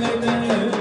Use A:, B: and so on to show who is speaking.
A: Mevla'ya